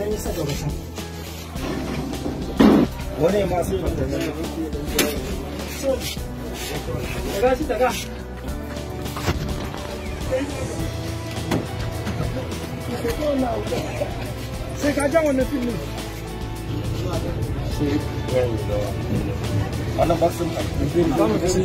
idan ya saka wata. Wani ma sai ba ta so daga shi daga. Sai ka jan wannan filin wannan ba su ba mu da sai